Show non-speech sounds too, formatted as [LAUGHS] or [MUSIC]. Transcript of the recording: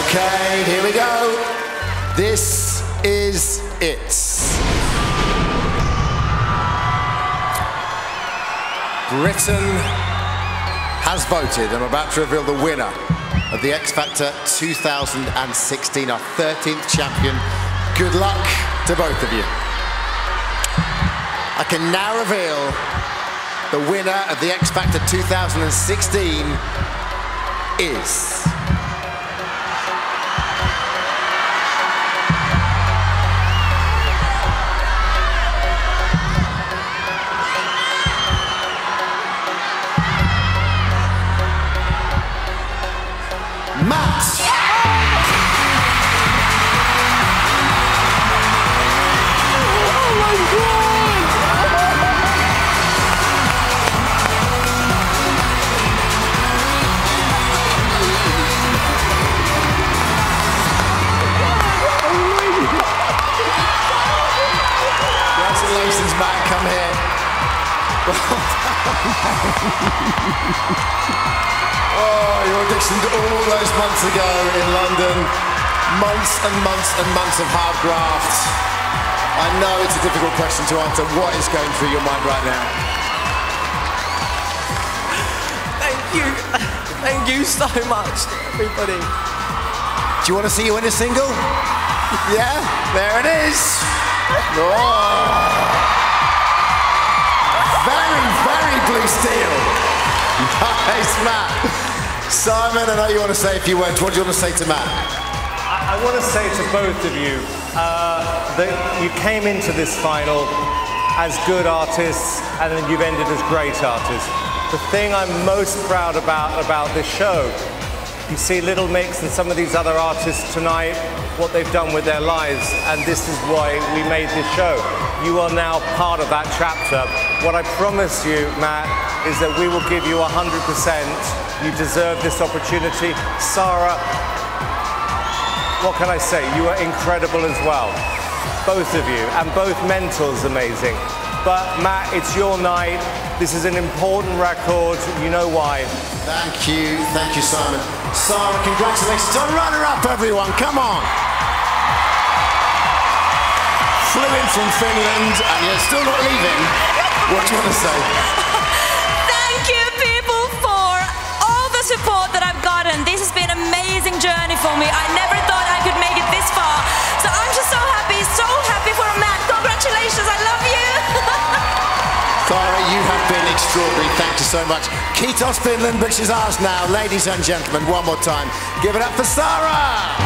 Okay, here we go. This is it. Britain has voted. I'm about to reveal the winner of the X Factor 2016, our 13th champion. Good luck to both of you. I can now reveal the winner of the X Factor 2016 is. Oh, you auditioned all those months ago in London. Months and months and months of hard graft. I know it's a difficult question to answer. What is going through your mind right now? Thank you. Thank you so much, everybody. Do you want to see you in a single? Yeah, there it is. Oh. Matt. Simon, I know you want to say a few words. What do you want to say to Matt? I, I want to say to both of you uh, that you came into this final as good artists and then you've ended as great artists. The thing I'm most proud about about this show, you see Little Mix and some of these other artists tonight, what they've done with their lives, and this is why we made this show. You are now part of that chapter. What I promise you, Matt, is that we will give you 100%. You deserve this opportunity. Saara, what can I say? You are incredible as well. Both of you, and both mentors amazing. But Matt, it's your night. This is an important record. You know why. Thank you, thank you, Simon. Saara, congratulations on runner-up, everyone. Come on. Flew in from Finland, and you're still not leaving. What do you want to say? Journey for me. I never thought I could make it this far. So I'm just so happy, so happy for Matt. Congratulations, I love you. [LAUGHS] Saara, you have been extraordinary. Thank you so much. Kitos Finland, which is ours now. Ladies and gentlemen, one more time. Give it up for Saara.